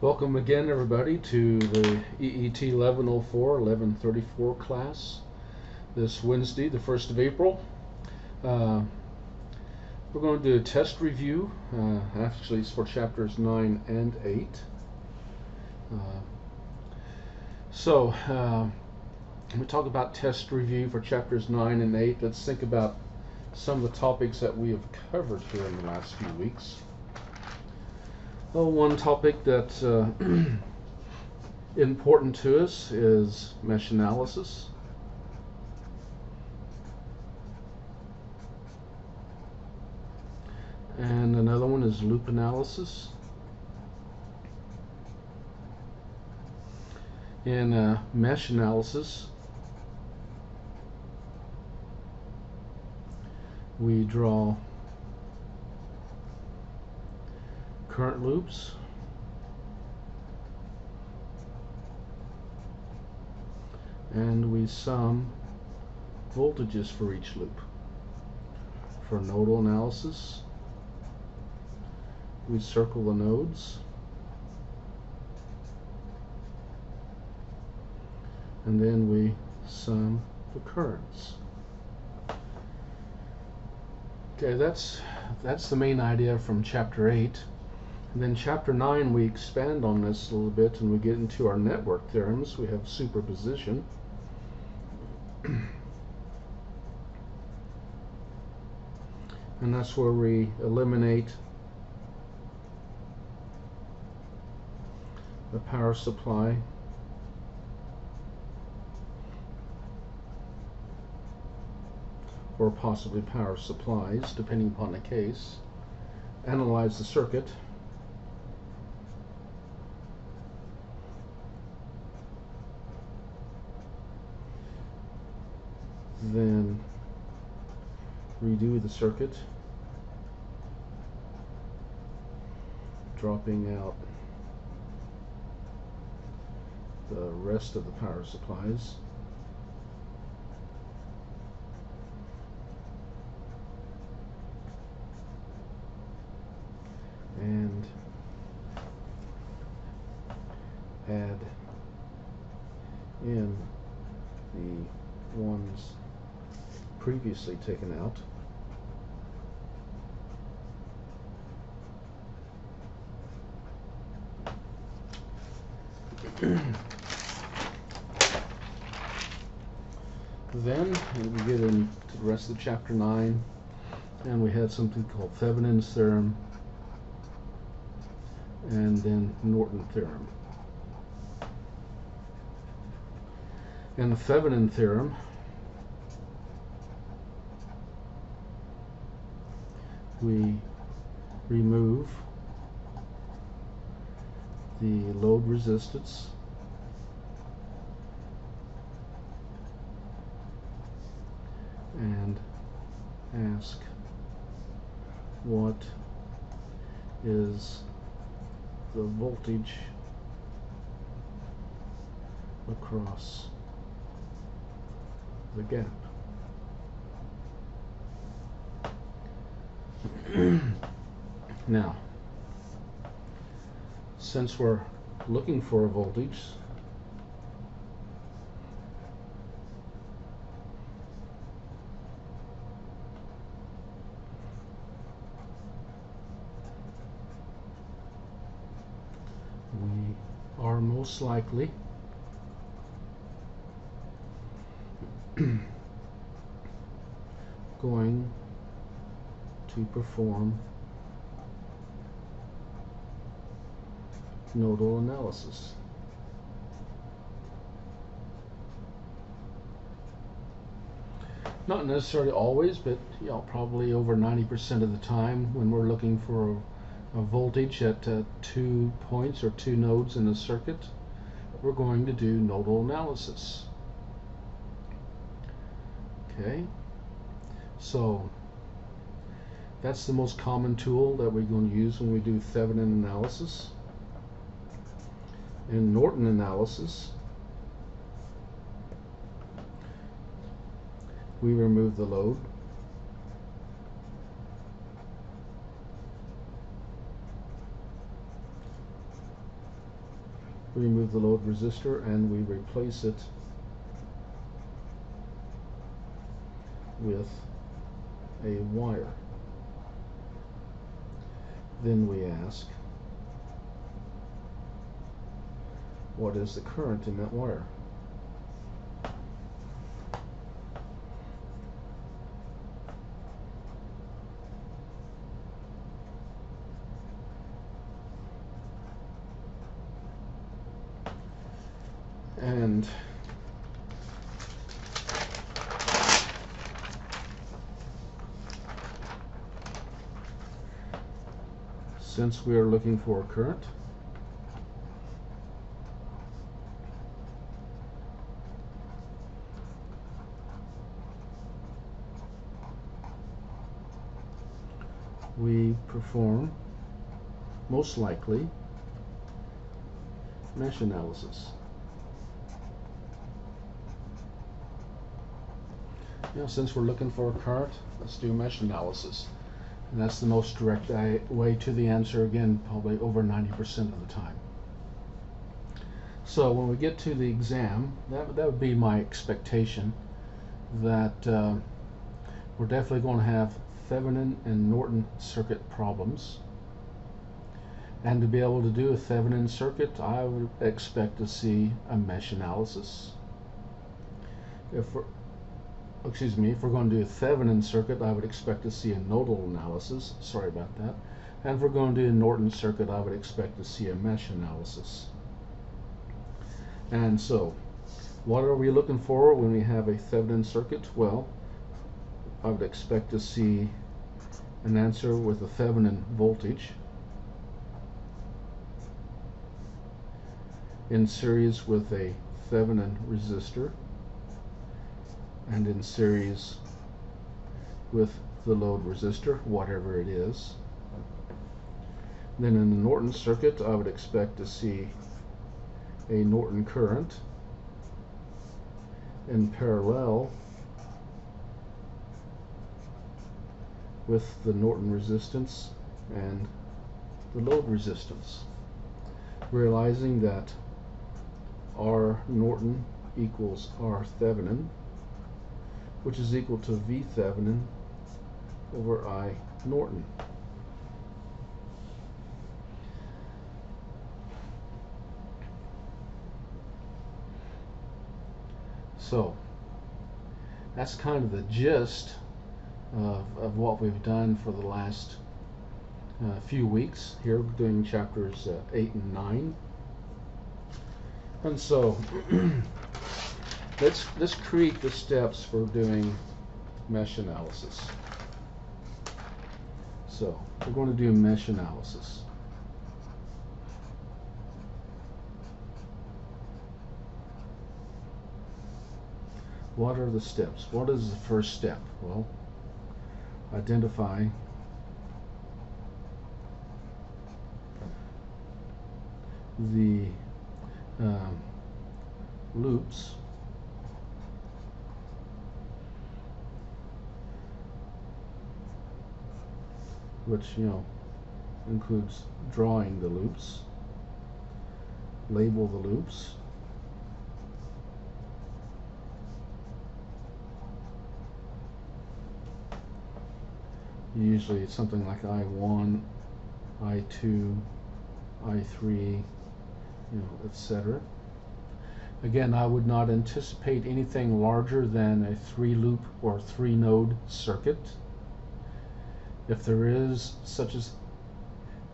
Welcome again, everybody, to the EET 1104 1134 class this Wednesday, the 1st of April. Uh, we're going to do a test review. Uh, actually, it's for chapters 9 and 8. Uh, so, uh, we talk about test review for chapters 9 and 8. Let's think about some of the topics that we have covered here in the last few weeks. Well, one topic that's uh, important to us is mesh analysis. And another one is loop analysis. In uh, mesh analysis, we draw current loops. And we sum voltages for each loop. For nodal analysis, we circle the nodes. And then we sum the currents. Okay, that's that's the main idea from chapter 8. And then chapter 9, we expand on this a little bit and we get into our network theorems. We have superposition. and that's where we eliminate the power supply or possibly power supplies, depending upon the case. Analyze the circuit. Then redo the circuit. Dropping out the rest of the power supplies and add in the ones previously taken out. then we get into the rest of chapter 9 and we had something called Thevenin's theorem and then Norton theorem. In the Thevenin theorem, we remove the load resistance and ask what is the voltage across the gap. now, since we're looking for a voltage, we are most likely going to perform nodal analysis. Not necessarily always, but you know, probably over 90% of the time when we're looking for a, a voltage at uh, two points or two nodes in a circuit, we're going to do nodal analysis. Okay, so that's the most common tool that we're going to use when we do Thevenin analysis. and Norton analysis, we remove the load. we remove the load resistor and we replace it with a wire. Then we ask, what is the current in that wire? and since we are looking for a current we perform most likely mesh analysis know, since we're looking for a current, let's do mesh analysis. And that's the most direct way to the answer, again, probably over 90% of the time. So when we get to the exam, that, that would be my expectation that uh, we're definitely going to have Thevenin and Norton circuit problems. And to be able to do a Thevenin circuit, I would expect to see a mesh analysis. If excuse me, if we're going to do a Thevenin circuit, I would expect to see a nodal analysis. Sorry about that. And if we're going to do a Norton circuit, I would expect to see a mesh analysis. And so, what are we looking for when we have a Thevenin circuit? Well, I would expect to see an answer with a Thevenin voltage in series with a Thevenin resistor and in series with the load resistor, whatever it is. Then in the Norton circuit, I would expect to see a Norton current in parallel with the Norton resistance and the load resistance. Realizing that R Norton equals R Thevenin which is equal to V Thevenin over I Norton. So that's kind of the gist of, of what we've done for the last uh, few weeks here doing chapters uh, 8 and 9. And so let's let's create the steps for doing mesh analysis. So we're going to do mesh analysis. What are the steps? What is the first step? Well, identify the um, loops which you know includes drawing the loops, label the loops, usually it's something like I1, I2, I3, you know, etc. Again, I would not anticipate anything larger than a three loop or three node circuit. If there is such a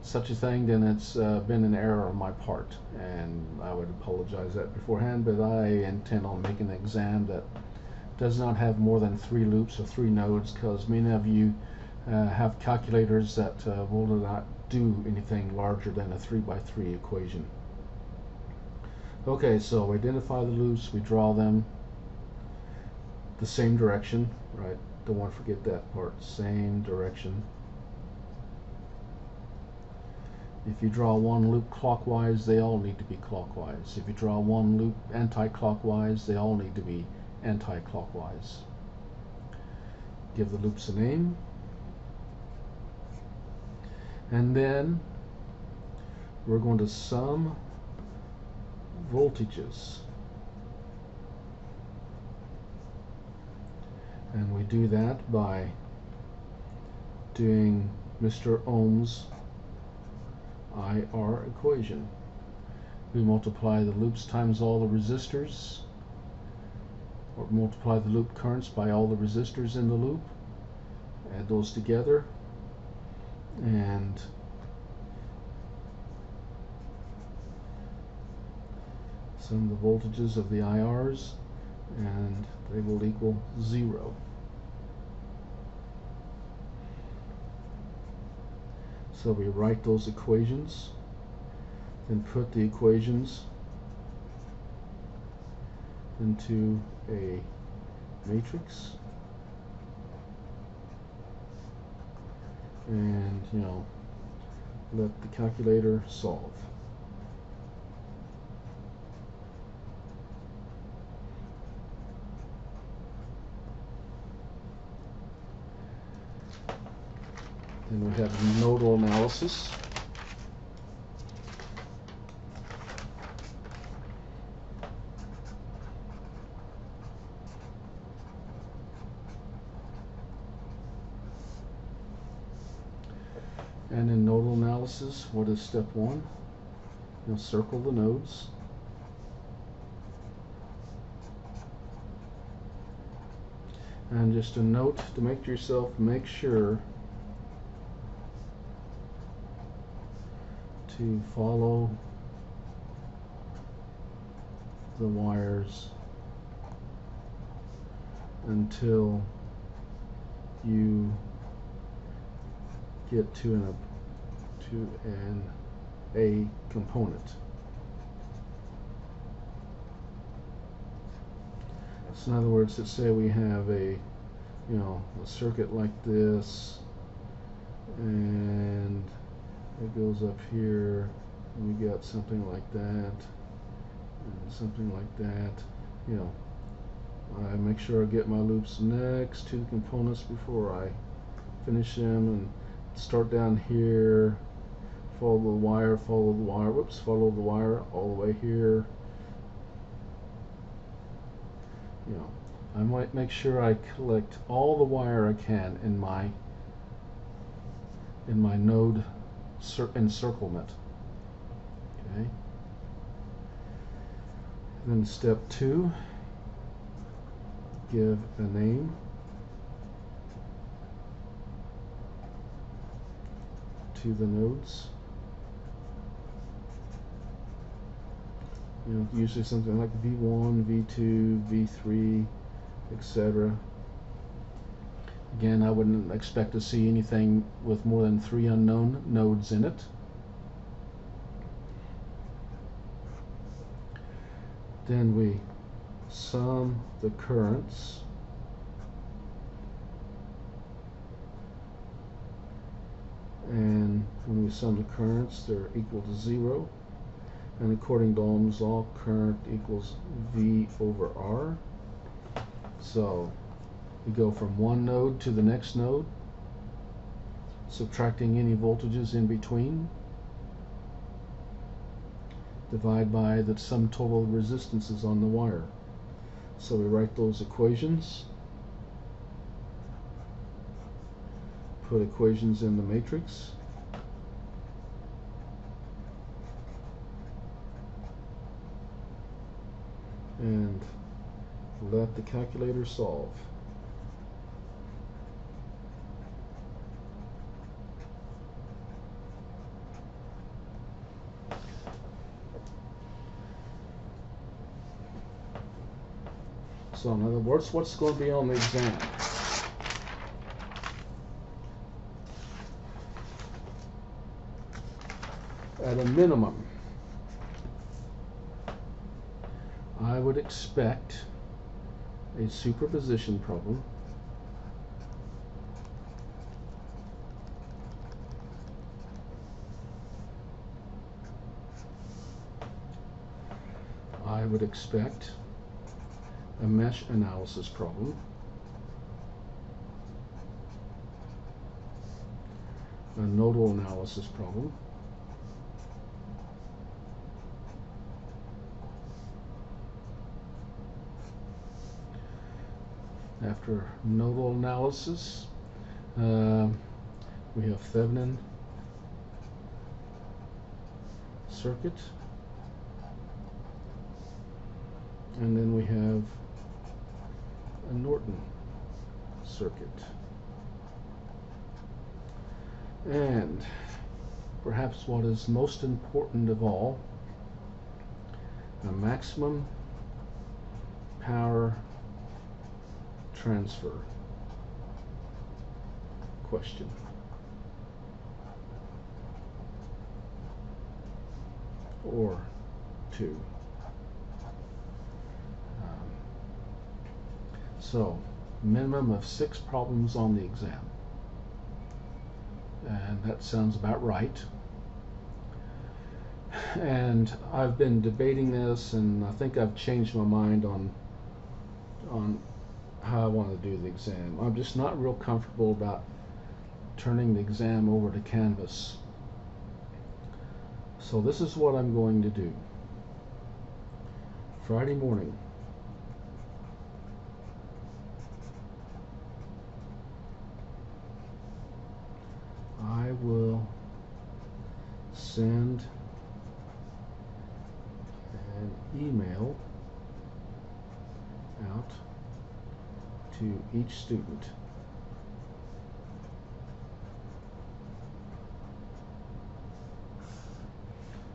such a thing, then it's uh, been an error on my part, and I would apologize that beforehand. But I intend on making an exam that does not have more than three loops or three nodes, because many of you uh, have calculators that uh, will not do anything larger than a three by three equation. Okay, so we identify the loops, we draw them the same direction, right? Don't want to forget that part. Same direction. If you draw one loop clockwise, they all need to be clockwise. If you draw one loop anti-clockwise, they all need to be anti-clockwise. Give the loops a name. And then we're going to sum voltages. And we do that by doing Mr. Ohm's IR equation. We multiply the loops times all the resistors, or multiply the loop currents by all the resistors in the loop, add those together, and sum the voltages of the IRs, and they will equal zero. So we write those equations, then put the equations into a matrix. And, you know, let the calculator solve. Then we have nodal analysis. And in nodal analysis, what is step one? You'll circle the nodes. And just a note to make to yourself make sure to follow the wires until you get to an to an A component. So in other words, let's say we have a you know a circuit like this and it goes up here and we got something like that and something like that. You know I make sure I get my loops next to the components before I finish them and start down here follow the wire follow the wire whoops follow the wire all the way here. You know I might make sure I collect all the wire I can in my in my node encirclement. Okay. Then step two, give a name. to the nodes. You know, usually something like V1, V2, V3, etc. Again, I wouldn't expect to see anything with more than three unknown nodes in it. Then we sum the currents. And when we sum the currents they're equal to zero. And according to Ohm's law current equals V over R. So we go from one node to the next node, subtracting any voltages in between. Divide by the sum total resistances on the wire. So we write those equations. Put equations in the matrix. And let the calculator solve. So in other words, what's going to be on the exam? At a minimum, I would expect a superposition problem I would expect a mesh analysis problem. a nodal analysis problem. After nodal analysis, uh, we have Thevenin circuit, and then we have a Norton circuit. And perhaps what is most important of all, a maximum power transfer question. Or two. So, minimum of six problems on the exam. And that sounds about right. And I've been debating this, and I think I've changed my mind on on how I want to do the exam. I'm just not real comfortable about turning the exam over to Canvas. So this is what I'm going to do. Friday morning, I will send an email out to each student.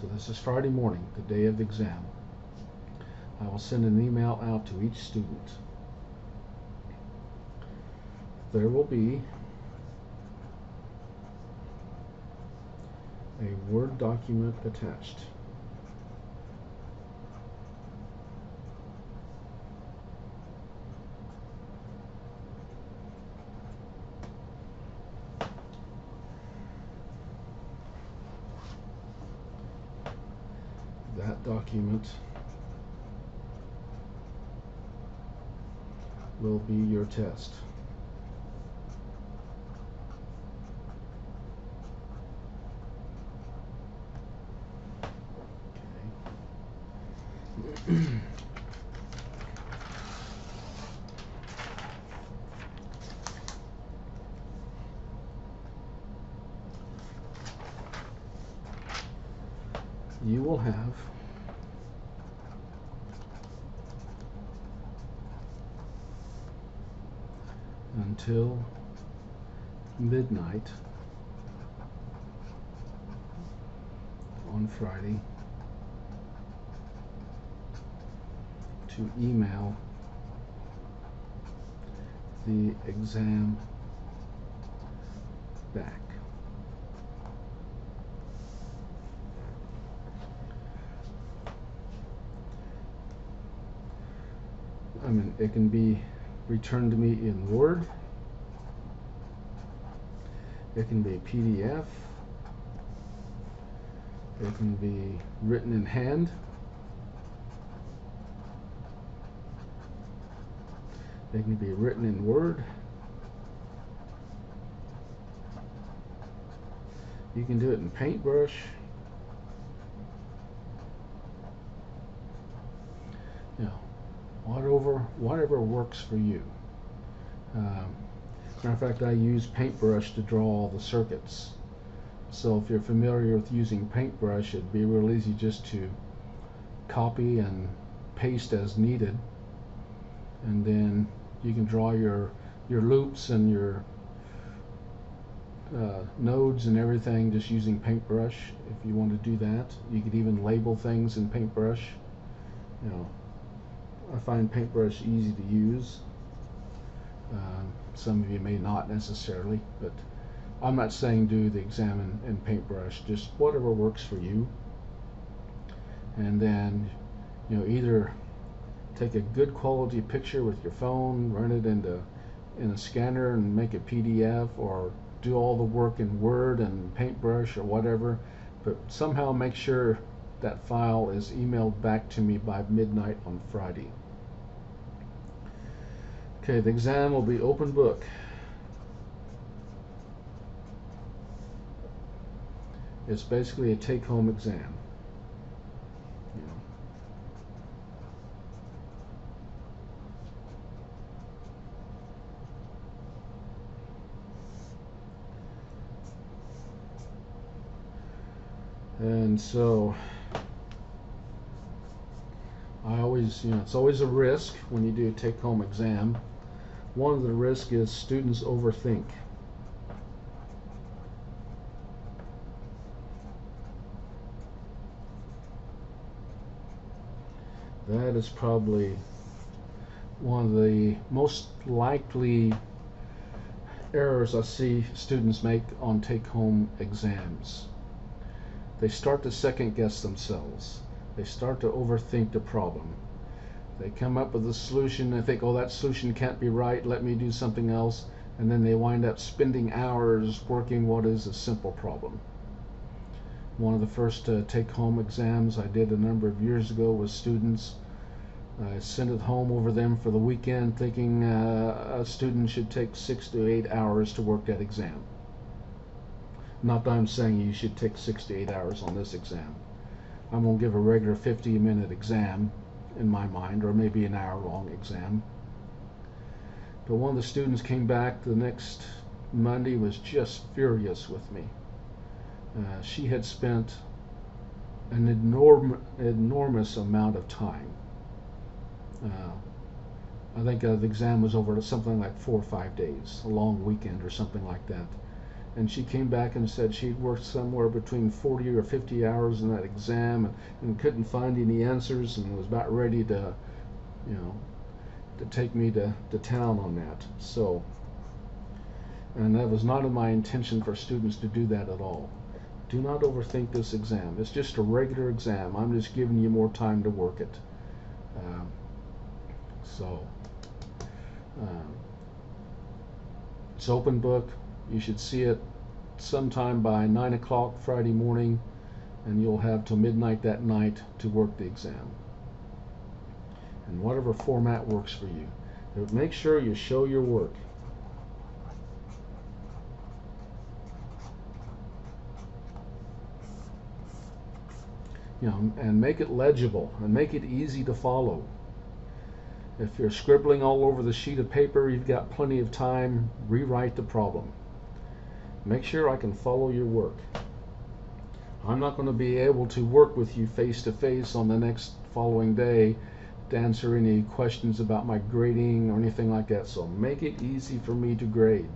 So this is Friday morning, the day of the exam. I will send an email out to each student. There will be a Word document attached. That document will be your test. You will have until midnight on Friday to email the exam back. Mean, it can be returned to me in Word. It can be PDF. It can be written in hand. It can be written in Word. You can do it in Paintbrush. You know, whatever, whatever works for you. Um, matter of fact, I use Paintbrush to draw all the circuits. So if you're familiar with using Paintbrush, it'd be real easy just to copy and paste as needed. And then you can draw your your loops and your uh, nodes and everything just using paintbrush if you want to do that you could even label things in paintbrush you know I find paintbrush easy to use um, some of you may not necessarily but I'm not saying do the exam in, in paintbrush just whatever works for you and then you know either take a good quality picture with your phone, run it into in a scanner and make a PDF or do all the work in Word and Paintbrush or whatever, but somehow make sure that file is emailed back to me by midnight on Friday. Okay, the exam will be open book. It's basically a take-home exam. And so I always, you know, it's always a risk when you do a take-home exam. One of the risks is students overthink. That is probably one of the most likely errors I see students make on take home exams. They start to second guess themselves. They start to overthink the problem. They come up with a solution and think, oh, that solution can't be right, let me do something else. And then they wind up spending hours working what is a simple problem. One of the first uh, take home exams I did a number of years ago with students. I sent it home over them for the weekend thinking uh, a student should take six to eight hours to work that exam. Not that I'm saying you should take six to eight hours on this exam. I'm going to give a regular 50 minute exam in my mind, or maybe an hour long exam. But one of the students came back the next Monday was just furious with me. Uh, she had spent an enorm- enormous amount of time uh, I think uh, the exam was over something like four or five days, a long weekend or something like that. And she came back and said she'd worked somewhere between 40 or 50 hours in that exam and, and couldn't find any answers and was about ready to, you know, to take me to, to town on that. So, and that was not in my intention for students to do that at all. Do not overthink this exam. It's just a regular exam. I'm just giving you more time to work it. Uh, so um, it's open book. You should see it sometime by 9 o'clock Friday morning, and you'll have till midnight that night to work the exam. And whatever format works for you. But make sure you show your work. You know, and make it legible and make it easy to follow. If you're scribbling all over the sheet of paper, you've got plenty of time. Rewrite the problem. Make sure I can follow your work. I'm not going to be able to work with you face to face on the next following day to answer any questions about my grading or anything like that. So make it easy for me to grade.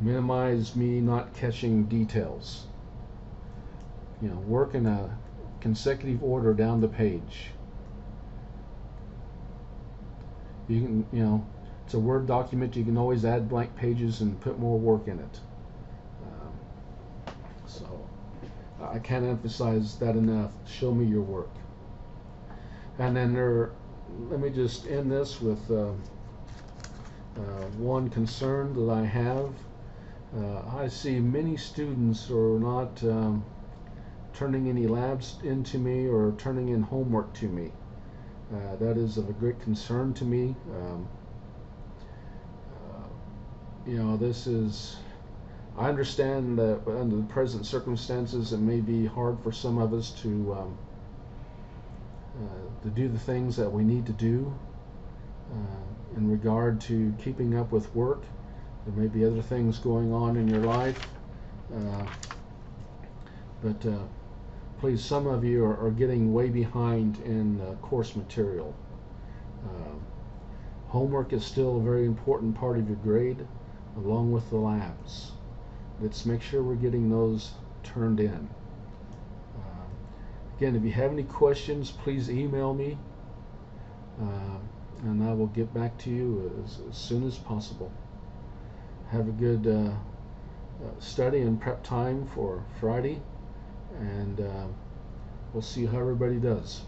Minimize me not catching details. You know, work in a consecutive order down the page. You can, you know, it's a Word document. You can always add blank pages and put more work in it. Um, so I can't emphasize that enough. Show me your work. And then there, let me just end this with uh, uh, one concern that I have. Uh, I see many students are not um, turning any labs into me or turning in homework to me. Uh, that is of a great concern to me. Um, you know, this is, I understand that under the present circumstances, it may be hard for some of us to um, uh, to do the things that we need to do uh, in regard to keeping up with work. There may be other things going on in your life, uh, but please, some of you are, are getting way behind in uh, course material. Uh, homework is still a very important part of your grade, along with the labs. Let's make sure we're getting those turned in. Uh, again, if you have any questions, please email me, uh, and I will get back to you as, as soon as possible. Have a good uh, uh, study and prep time for Friday and uh, we'll see how everybody does.